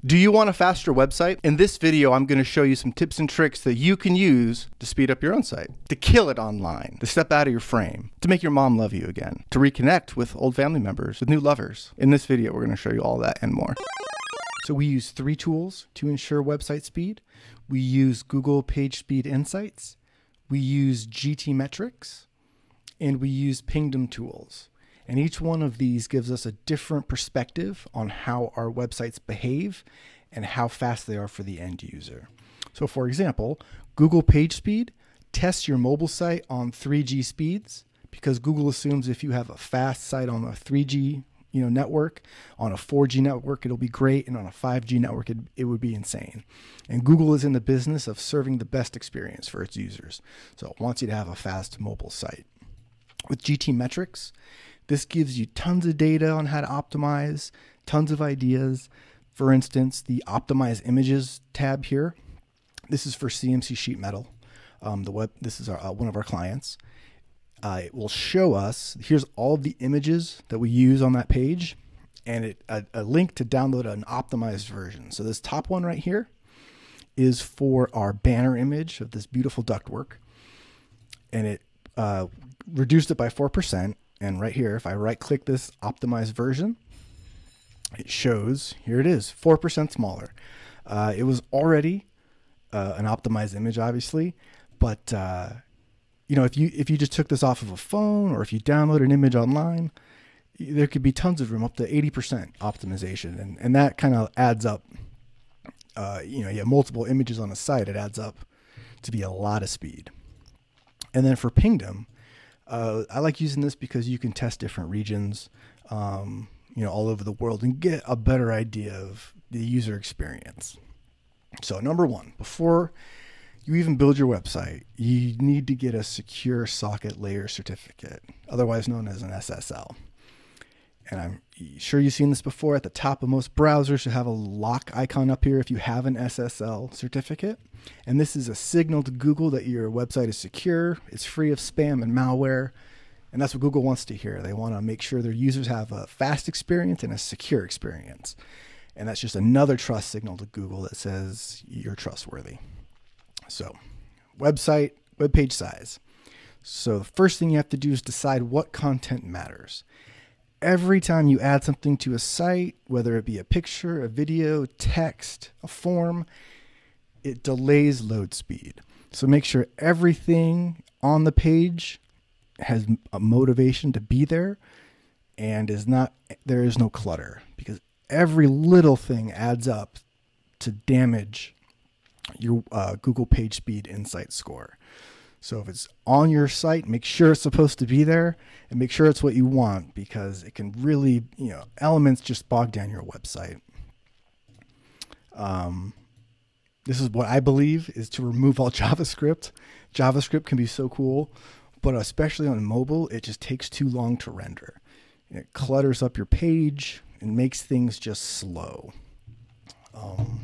Do you want a faster website? In this video, I'm going to show you some tips and tricks that you can use to speed up your own site, to kill it online, to step out of your frame, to make your mom love you again, to reconnect with old family members, with new lovers. In this video, we're going to show you all that and more. So we use three tools to ensure website speed. We use Google PageSpeed Insights, we use GTmetrix, and we use Pingdom tools. And each one of these gives us a different perspective on how our websites behave and how fast they are for the end user. So, for example, Google PageSpeed tests your mobile site on 3G speeds because Google assumes if you have a fast site on a 3G you know network on a 4G network it'll be great and on a 5G network it, it would be insane. And Google is in the business of serving the best experience for its users. So it wants you to have a fast mobile site. With GTmetrix, this gives you tons of data on how to optimize, tons of ideas. For instance, the optimize images tab here. This is for CMC sheet metal. Um, the web. This is our, uh, one of our clients. Uh, it will show us here's all of the images that we use on that page, and it a, a link to download an optimized version. So this top one right here is for our banner image of this beautiful ductwork, and it uh, reduced it by four percent and right here, if I right click this optimized version, it shows here it is 4% smaller. Uh, it was already uh, an optimized image, obviously, but uh, you know if you if you just took this off of a phone or if you download an image online, there could be tons of room up to 80% optimization, and and that kind of adds up. Uh, you know, you have multiple images on a site, it adds up to be a lot of speed. And then for Pingdom, uh, I like using this because you can test different regions, um, you know, all over the world and get a better idea of the user experience. So, number one, before you even build your website, you need to get a secure socket layer certificate, otherwise known as an SSL. And I'm sure you've seen this before. At the top of most browsers, you have a lock icon up here if you have an SSL certificate. And this is a signal to Google that your website is secure, it's free of spam and malware. And that's what Google wants to hear. They want to make sure their users have a fast experience and a secure experience. And that's just another trust signal to Google that says you're trustworthy. So, website, web page size. So, the first thing you have to do is decide what content matters. Every time you add something to a site, whether it be a picture, a video, text, a form, it delays load speed. So make sure everything on the page has a motivation to be there and is not there is no clutter because every little thing adds up to damage your uh, Google page speed insight score. So if it's on your site, make sure it's supposed to be there and make sure it's what you want because it can really, you know, elements just bog down your website. Um, this is what I believe is to remove all JavaScript. JavaScript can be so cool, but especially on mobile, it just takes too long to render. It clutters up your page and makes things just slow. Um,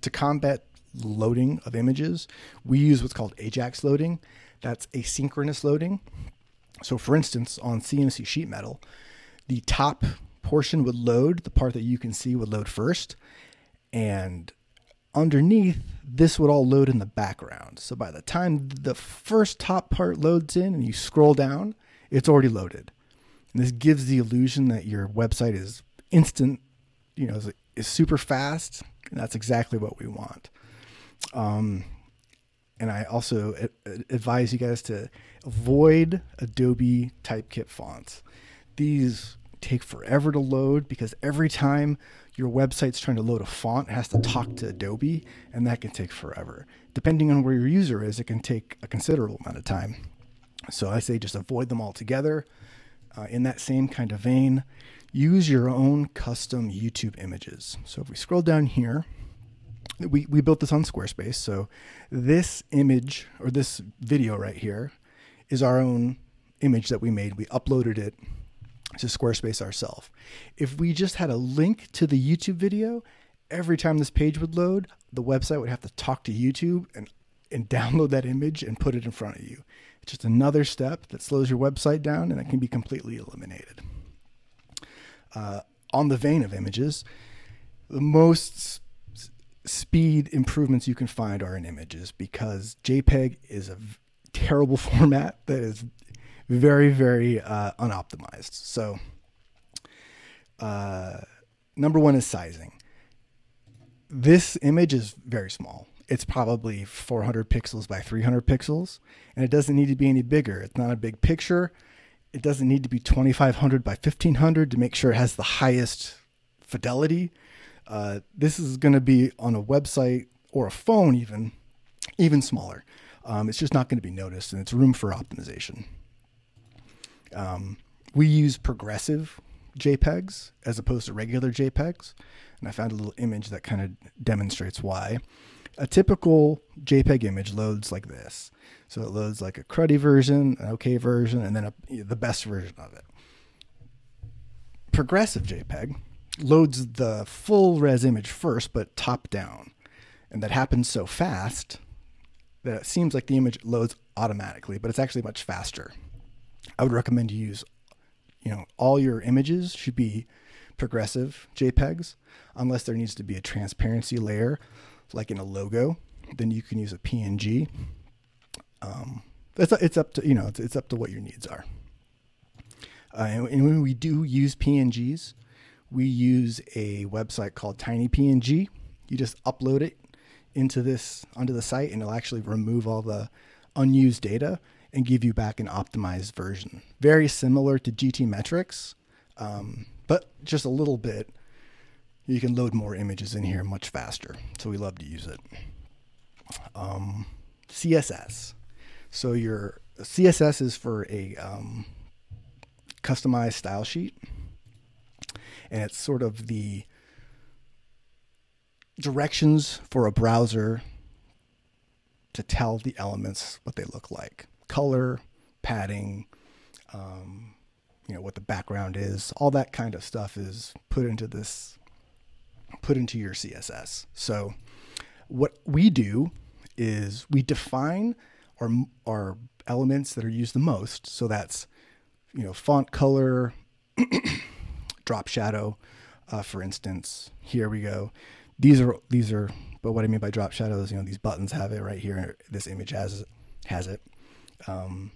to combat loading of images, we use what's called Ajax loading. That's asynchronous loading. So, for instance, on CMC sheet metal, the top portion would load, the part that you can see would load first, and underneath, this would all load in the background. So by the time the first top part loads in and you scroll down, it's already loaded. And this gives the illusion that your website is instant, you know, is, is super fast. And that's exactly what we want. Um, and I also advise you guys to avoid Adobe Typekit fonts. These take forever to load because every time your website's trying to load a font, it has to talk to Adobe, and that can take forever. Depending on where your user is, it can take a considerable amount of time. So I say just avoid them altogether. Uh, in that same kind of vein, use your own custom YouTube images. So if we scroll down here, we, we built this on Squarespace. So this image or this video right here is our own image that we made. We uploaded it to Squarespace ourselves. If we just had a link to the YouTube video, every time this page would load, the website would have to talk to YouTube and, and download that image and put it in front of you. It's just another step that slows your website down and it can be completely eliminated. Uh, on the vein of images, the most speed improvements you can find are in images because JPEG is a v- terrible format that is very, very uh, unoptimized. So, uh, number one is sizing. This image is very small. It's probably 400 pixels by 300 pixels, and it doesn't need to be any bigger. It's not a big picture. It doesn't need to be 2500 by 1500 to make sure it has the highest fidelity. Uh, this is going to be on a website or a phone, even even smaller. Um, it's just not going to be noticed, and it's room for optimization. Um, we use progressive JPEGs as opposed to regular JPEGs, and I found a little image that kind of demonstrates why. A typical JPEG image loads like this. So it loads like a cruddy version, an okay version, and then a, the best version of it. Progressive JPEG loads the full res image first, but top down. And that happens so fast that it seems like the image loads automatically, but it's actually much faster. I would recommend you use, you know, all your images should be progressive JPEGs, unless there needs to be a transparency layer, like in a logo. Then you can use a PNG. Um, it's it's up to you know it's, it's up to what your needs are. Uh, and, and when we do use PNGs, we use a website called TinyPNG. You just upload it into this onto the site, and it'll actually remove all the unused data and give you back an optimized version. Very similar to GTmetrix, um, but just a little bit. You can load more images in here much faster, so we love to use it. Um, CSS. So your CSS is for a um, customized style sheet, and it's sort of the directions for a browser to tell the elements what they look like color, padding, um, you know, what the background is, all that kind of stuff is put into this, put into your CSS. So, what we do is we define our, our elements that are used the most. So, that's, you know, font color, drop shadow, uh, for instance. Here we go. These are these are, but what I mean by drop shadows, you know these buttons have it right here. This image has has it. Um,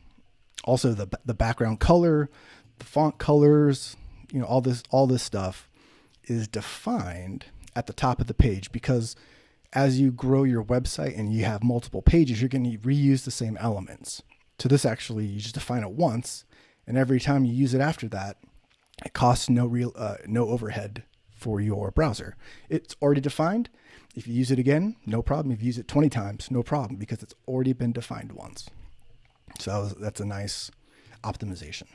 also the the background color, the font colors, you know all this all this stuff is defined at the top of the page because as you grow your website and you have multiple pages, you're going to reuse the same elements. So this actually you just define it once, and every time you use it after that, it costs no real uh, no overhead for your browser. It's already defined. If you use it again, no problem. If you use it 20 times, no problem because it's already been defined once. So that's a nice optimization.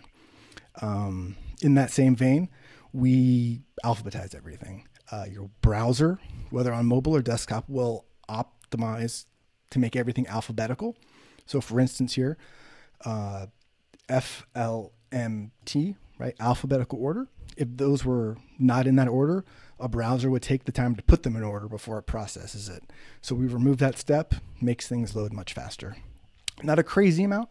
Um, in that same vein, we alphabetize everything. Uh, your browser, whether on mobile or desktop, will optimize to make everything alphabetical. So, for instance, here, uh, FLMT, right, alphabetical order. If those were not in that order, a browser would take the time to put them in order before it processes it. So we remove that step, makes things load much faster. Not a crazy amount.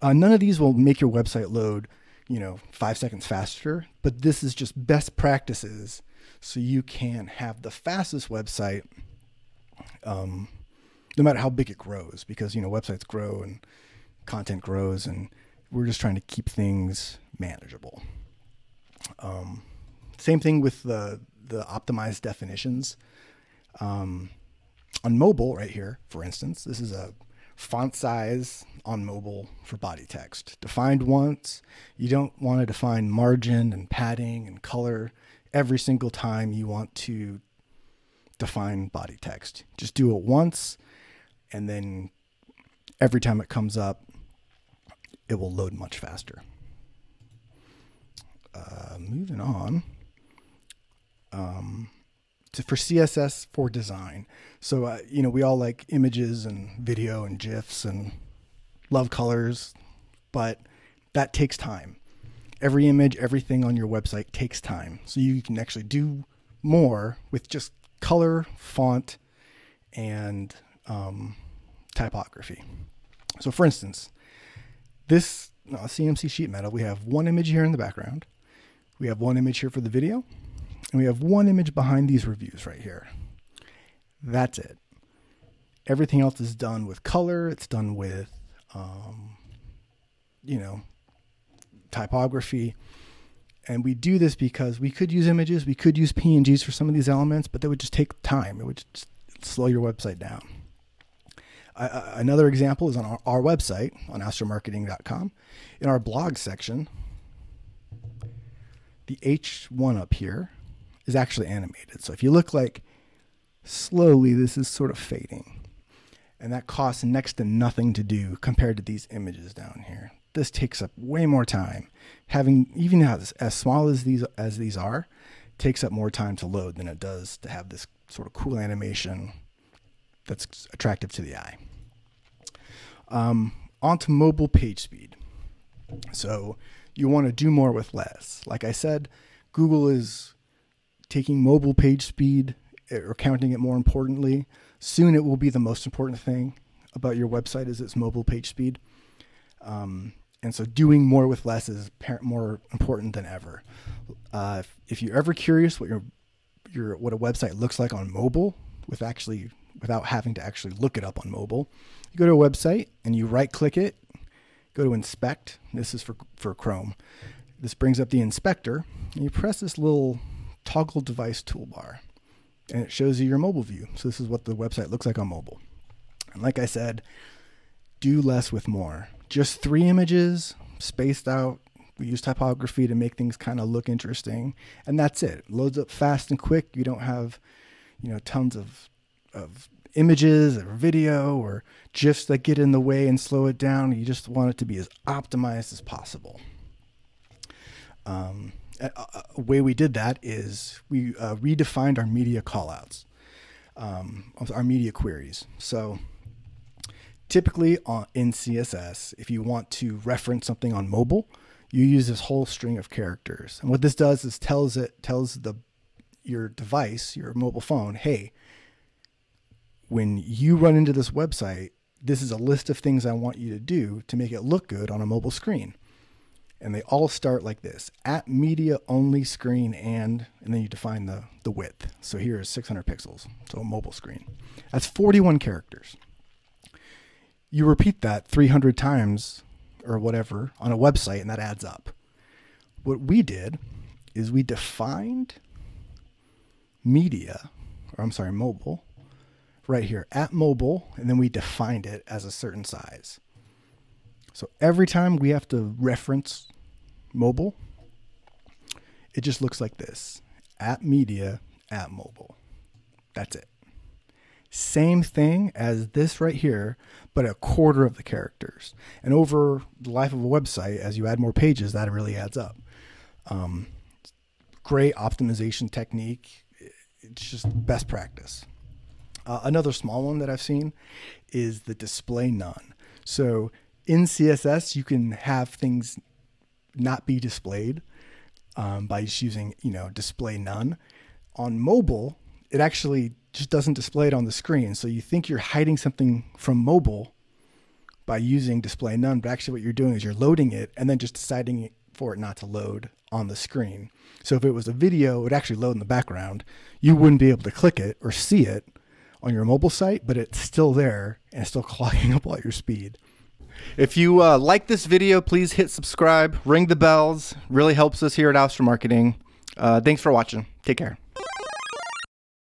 Uh, none of these will make your website load, you know, five seconds faster, but this is just best practices so you can have the fastest website um, no matter how big it grows because, you know, websites grow and content grows and we're just trying to keep things manageable. Um, same thing with the the optimized definitions. Um, on mobile, right here, for instance, this is a font size on mobile for body text. Defined once. You don't want to define margin and padding and color every single time you want to define body text. Just do it once, and then every time it comes up, it will load much faster. Uh, moving on um, to, for CSS for design. So, uh, you know, we all like images and video and GIFs and love colors, but that takes time. Every image, everything on your website takes time. So you can actually do more with just color, font, and um, typography. So, for instance, this uh, CMC sheet metal, we have one image here in the background. We have one image here for the video, And we have one image behind these reviews right here. That's it. Everything else is done with color. It's done with, um, you know, typography. And we do this because we could use images, we could use PNGs for some of these elements, but that would just take time. It would just slow your website down. Another example is on our, our website on oustermarketing.com. In our blog section, the H1 up here is actually animated. So if you look like slowly, this is sort of fading. And that costs next to nothing to do compared to these images down here. This takes up way more time. Having even as, as small as these as these are, takes up more time to load than it does to have this sort of cool animation that's attractive to the eye. Um, onto mobile page speed. So you want to do more with less. Like I said, Google is taking mobile page speed eh, or counting it more importantly. Soon it will be the most important thing about your website is its mobile page speed. Um, and so doing more with less is more important than ever. Uh, if, if, you're ever curious what your your what a website looks like on mobile, with actually without having to actually look it up on mobile, you go to a website and you right click it, go to inspect. This is for for Chrome. This brings up the inspector, and you press this little toggle device toolbar, and it shows you your mobile view. So this is what the website looks like on mobile. And like I said, do less with more. Just three images spaced out. We use typography to make things kind of look interesting, and that's it. it. Loads up fast and quick. You don't have, you know, tons of of images or video or GIFs that get in the way and slow it down. You just want it to be as optimized as possible. Um, a, a, way we did that is we uh, redefined our media callouts, um, our media queries. So typically on, in CSS, if you want to reference something on mobile, you use this whole string of characters. And what this does is tells it tells the your device, your mobile phone, hey, when you run into this website, this is a list of things I want you to do to make it look good on a mobile screen. And they all start like this at media only screen and, and then you define the, the width. So here is 600 pixels, so a mobile screen. That's 41 characters. You repeat that 300 times or whatever on a website and that adds up. What we did is we defined media, or I'm sorry, mobile, right here at mobile, and then we defined it as a certain size. So every time we have to reference mobile, it just looks like this at media at mobile. That's it. Same thing as this right here, but a quarter of the characters. And over the life of a website, as you add more pages, that really adds up. Um, great optimization technique. It's just best practice. Uh, another small one that I've seen is the display none. So in CSS, you can have things not be displayed um, by just using, you know, display none. On mobile, it actually just doesn't display it on the screen. So you think you're hiding something from mobile by using display none, but actually what you're doing is you're loading it and then just deciding for it not to load on the screen. So if it was a video, it would actually load in the background. You wouldn't be able to click it or see it on your mobile site, but it's still there and still clogging up all your speed. If you uh, like this video, please hit subscribe, ring the bells. Really helps us here at Ouster Marketing. Uh, thanks for watching. Take care.